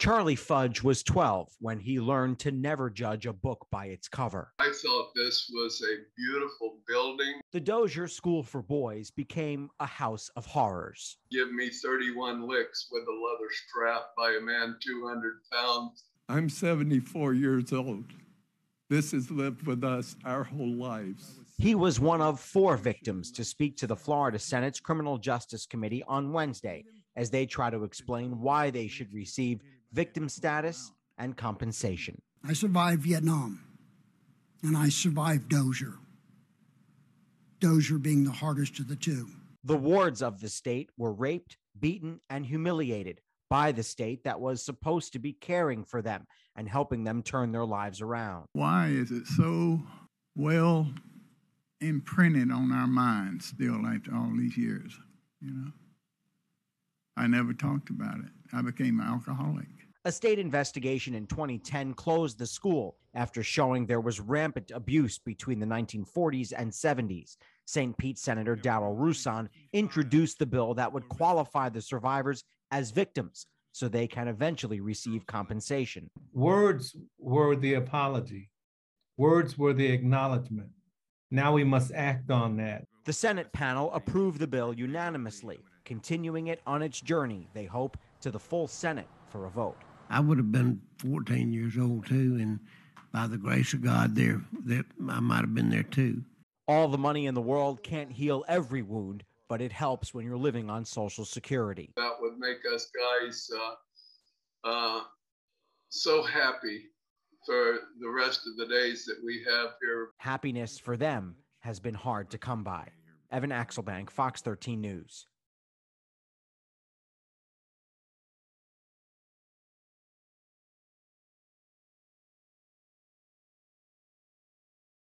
Charlie Fudge was 12 when he learned to never judge a book by its cover. I thought this was a beautiful building. The Dozier School for Boys became a house of horrors. Give me 31 licks with a leather strap by a man 200 pounds. I'm 74 years old. This has lived with us our whole lives. He was one of four victims to speak to the Florida Senate's Criminal Justice Committee on Wednesday as they try to explain why they should receive victim status and compensation. I survived Vietnam and I survived Dozier. Dozier being the hardest of the two. The wards of the state were raped, beaten, and humiliated by the state that was supposed to be caring for them and helping them turn their lives around. Why is it so well imprinted on our minds still after all these years? You know, I never talked about it. I became an alcoholic. A state investigation in 2010 closed the school after showing there was rampant abuse between the 1940s and 70s. St. Pete Senator Darryl Rouson introduced the bill that would qualify the survivors as victims so they can eventually receive compensation. Words were the apology, words were the acknowledgement. Now we must act on that. The Senate panel approved the bill unanimously, continuing it on its journey, they hope, to the full Senate for a vote. I would have been 14 years old too, and by the grace of God, there that I might have been there too. All the money in the world can't heal every wound, but it helps when you're living on Social Security. That would make us guys uh, uh, so happy for the rest of the days that we have here. Happiness for them has been hard to come by. Evan Axelbank, Fox 13 News.